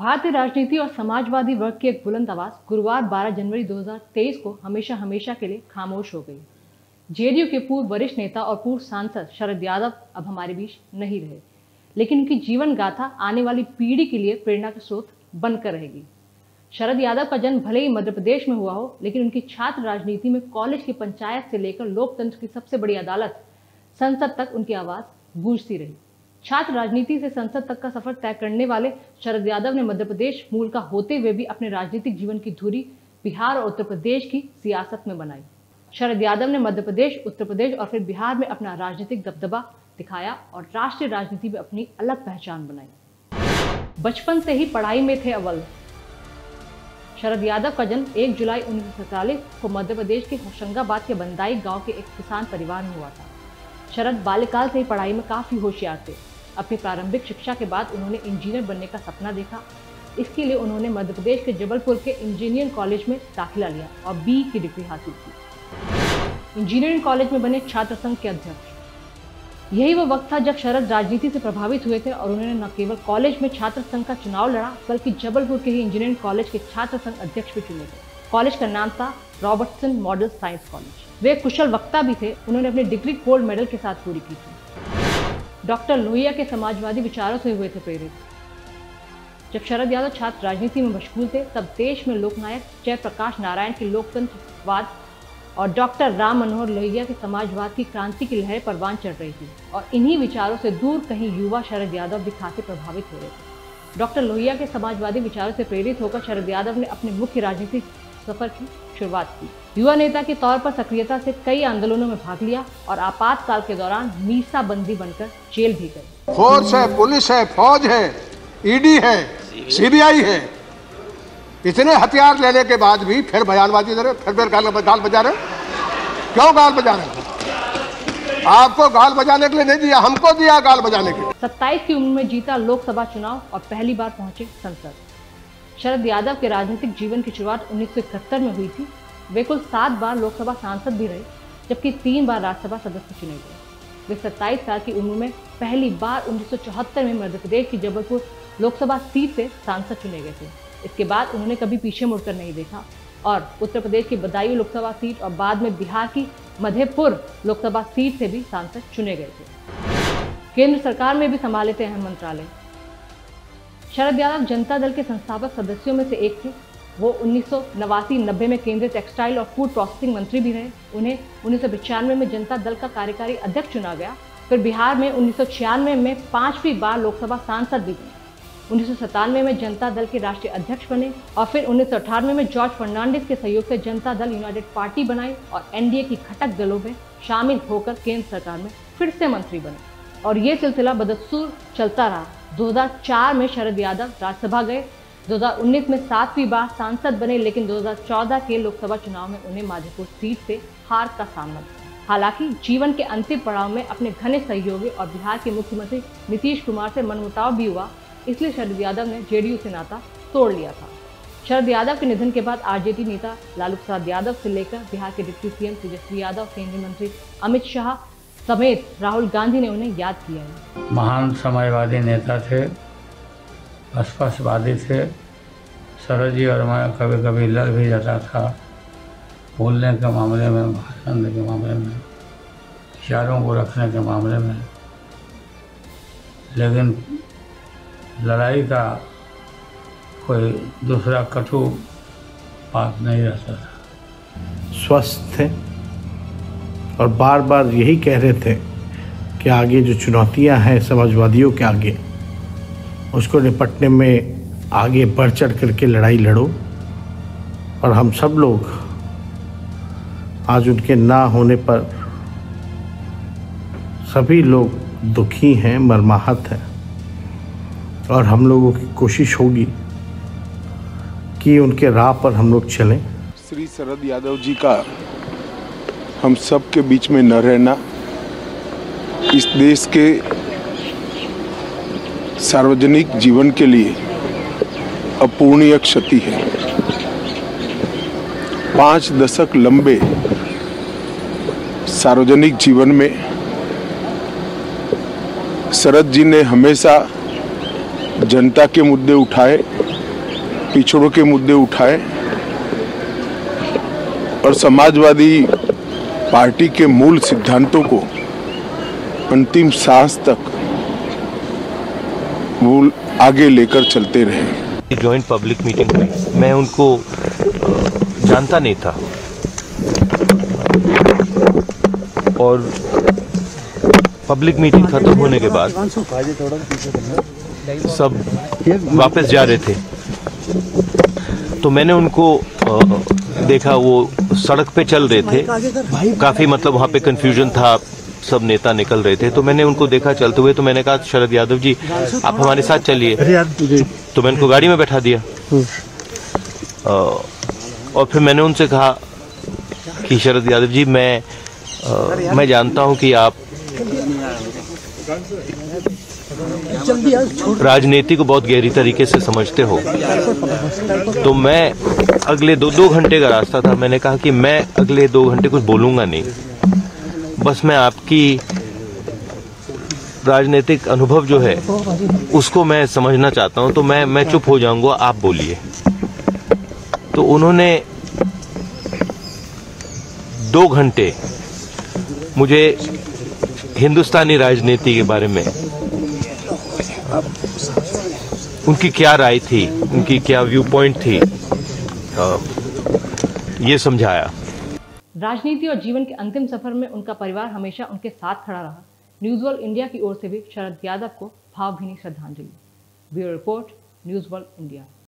भारतीय राजनीति और समाजवादी वर्ग की एक बुलंद आवाज़ गुरुवार 12 जनवरी 2023 को हमेशा हमेशा के लिए खामोश हो गई। जेडीयू के पूर्व वरिष्ठ नेता और पूर्व सांसद शरद यादव अब हमारे बीच नहीं रहे, लेकिन उनकी जीवन गाथा आने वाली पीढ़ी के लिए प्रेरणा का स्रोत बनकर रहेगी। शरद यादव का जन्म भले ही मध्य प्रदेश में हुआ हो, लेकिन उनकी छात्र राजनीति में कॉलेज की पंचायत से लेकर लोकतंत्र की सबसे बड़ी अदालत संसद तक उनकी आवाज़ गूंजती रही। छात्र राजनीति से संसद तक का सफ़र तय करने वाले शरद यादव ने मध्य प्रदेश मूल का होते हुए भी अपने राजनीतिक जीवन की धुरी बिहार और उत्तर प्रदेश की सियासत में बनाई। शरद यादव ने मध्य प्रदेश उत्तर प्रदेश और फिर बिहार में अपना राजनीतिक दबदबा दिखाया और राष्ट्रीय राजनीति में अपनी अलग पहचान बनाई। बचपन से ही पढ़ाई में थे अव्वल। शरद यादव का जन्म 1 जुलाई उन्नीस को मध्य प्रदेश के होशंगाबाद के बंदाई गाँव के एक किसान परिवार में हुआ था। शरद बाल्यकाल से ही पढ़ाई में काफ़ी होशियार थे। अपनी प्रारंभिक शिक्षा के बाद उन्होंने इंजीनियर बनने का सपना देखा। इसके लिए उन्होंने मध्य प्रदेश के जबलपुर के इंजीनियरिंग कॉलेज में दाखिला लिया और बी की डिग्री हासिल की। इंजीनियरिंग कॉलेज में बने छात्र संघ के अध्यक्ष। यही वो वक्त था जब शरद राजनीति से प्रभावित हुए थे और उन्होंने न केवल कॉलेज में छात्र संघ का चुनाव लड़ा, बल्कि जबलपुर के ही इंजीनियरिंग कॉलेज के छात्र संघ अध्यक्ष भी चुने गए। कॉलेज का नाम था रॉबर्टसन मॉडल साइंस कॉलेज। वे कुशल वक्ता भी थे। उन्होंने अपनी डिग्री गोल्ड मेडल के साथ पूरी की थी। डॉक्टर लोहिया के समाजवादी विचारों से हुए थे प्रेरित। जब शरद यादव छात्र राजनीति में मशगूल थे, तब देश में लोकनायक जयप्रकाश नारायण के लोकतंत्रवाद और डॉक्टर राम मनोहर लोहिया के समाजवाद की क्रांति की लहर परवान चढ़ रही थी और इन्हीं विचारों से दूर कहीं युवा शरद यादव भी खासे प्रभावित हो रहे थे डॉक्टर लोहिया के समाजवादी विचारों से प्रेरित होकर शरद यादव ने अपने मुख्य राजनीतिक सफ़र की शुरुआत की। युवा नेता के तौर पर सक्रियता से कई आंदोलनों में भाग लिया और आपातकाल के दौरान मीसा बंदी बनकर जेल भी गए। फोर्स है पुलिस है फौज है ईडी है सीबीआई है। इतने हथियार लेने के बाद भी फिर बयानबाजी दे रहे फिर फिर गाल गाल बजा रहे क्यों गाल बजा रहे आपको गाल बजाने के लिए नहीं दिया हमको दिया गाल बजाने के लिए। सत्ताईस की उम्र में जीता लोकसभा चुनाव और पहली बार पहुँचे संसद। शरद यादव के राजनीतिक जीवन की शुरुआत उन्नीस सौ इकहत्तर में हुई थी। वे कुल सात बार लोकसभा सांसद भी रहे, जबकि तीन बार राज्यसभा सदस्य चुने गए। वे सत्ताईस साल की उम्र में पहली बार उन्नीस में मध्य प्रदेश की जबलपुर लोकसभा सीट से सांसद चुने गए थे। इसके बाद उन्होंने कभी पीछे मुड़कर नहीं देखा और उत्तर प्रदेश की बदायूं लोकसभा सीट और बाद में बिहार की मधेपुर लोकसभा सीट से भी सांसद चुने गए थे। केंद्र सरकार में भी संभाले थे अहम मंत्रालय। शरद यादव जनता दल के संस्थापक सदस्यों में से एक थे। वो उन्नीस नब्बे में केंद्रीय टेक्सटाइल और फ़ूड प्रोसेसिंग मंत्री भी रहे। उन्हें उन्नीस में जनता दल का कार्यकारी अध्यक्ष चुना गया। फिर बिहार में उन्नीस सौ छियानवे में पांचवी बार लोकसभा सांसद भी बने। उन्नीस में जनता दल के राष्ट्रीय अध्यक्ष बने और फिर उन्नीस सौ अठानवे में जॉर्ज फर्नांडिस के सहयोग से जनता दल यूनाइटेड पार्टी बनाई और एनडीए की घटक दलों में शामिल होकर केंद्र सरकार में फिर से मंत्री बने। और ये सिलसिला बदस्तूर चलता रहा। 2004 में शरद यादव राज्यसभा गए 2019 में सातवीं बार सांसद बने, लेकिन 2014 के लोकसभा चुनाव में उन्हें माधोपुर सीट से हार का सामना हालाँकि जीवन के अंतिम पड़ाव में अपने घने सहयोगी और बिहार के मुख्यमंत्री नीतीश कुमार से मनमुटाव भी हुआ, इसलिए शरद यादव ने जेडीयू से नाता तोड़ लिया था। शरद यादव के निधन के बाद आरजेडी नेता लालू प्रसाद यादव से लेकर बिहार के डिप्टी सीएम तेजस्वी यादव, केंद्रीय मंत्री अमित शाह समेत राहुल गांधी ने उन्हें याद किया महान समाजवादी नेता थे बसपासवादी थे। शरद जी और मैं कभी कभी लड़ भी जाता था। बोलने के मामले में, भाषण के मामले में विचारों को रखने के मामले में। लेकिन लड़ाई का कोई दूसरा कटु बात नहीं रहता था। स्वस्थ थे और बार बार यही कह रहे थे कि आगे जो चुनौतियाँ हैं समाजवादियों के आगे उसको निपटने में आगे बढ़ चढ़ करके लड़ाई लड़ो। और हम सब लोग आज उनके ना होने पर सभी लोग दुखी हैं, मरमाहत हैं। और हम लोगों की कोशिश होगी कि उनके राह पर हम लोग चलें। श्री शरद यादव जी का हम सब के बीच में न रहना, इस देश के सार्वजनिक जीवन के लिए अपूर्णीय क्षति है। पाँच दशक लंबे सार्वजनिक जीवन में शरद जी ने हमेशा जनता के मुद्दे उठाए, पिछड़ों के मुद्दे उठाए और समाजवादी पार्टी के मूल सिद्धांतों को अंतिम सांस तक वो आगे लेकर चलते रहे। जॉइंट पब्लिक मीटिंग हुई। मैं उनको जानता नहीं था। और पब्लिक मीटिंग खत्म होने के बाद सब वापस जा रहे थे। तो मैंने उनको देखा, वो सड़क पे चल रहे थे। काफ़ी मतलब वहाँ पे कंफ्यूजन था। सब नेता निकल रहे थे तो मैंने उनको देखा चलते हुए तो मैंने कहा शरद यादव जी आप हमारे साथ चलिए। तो मैं उनको गाड़ी में बैठा दिया। और फिर मैंने उनसे कहा कि शरद यादव जी मैं अ, मैं जानता हूँ कि आप राजनीति को बहुत गहरी तरीके से समझते हो। तो मैं अगले दो दो घंटे का रास्ता था। मैंने कहा कि मैं अगले दो घंटे कुछ बोलूँगा नहीं। बस मैं आपकी राजनीतिक अनुभव जो है, उसको मैं समझना चाहता हूँ तो मैं मैं चुप हो जाऊँगा, आप बोलिए। तो उन्होंने दो घंटे मुझे हिंदुस्तानी राजनीति के बारे में, उनकी क्या राय थी, उनकी क्या व्यू पॉइंट थी ये समझाया। राजनीति और जीवन के अंतिम सफ़र में उनका परिवार हमेशा उनके साथ खड़ा रहा। न्यूज़ वर्ल्ड इंडिया की ओर से भी शरद यादव को भावभीनी श्रद्धांजलि। Bureau report news world India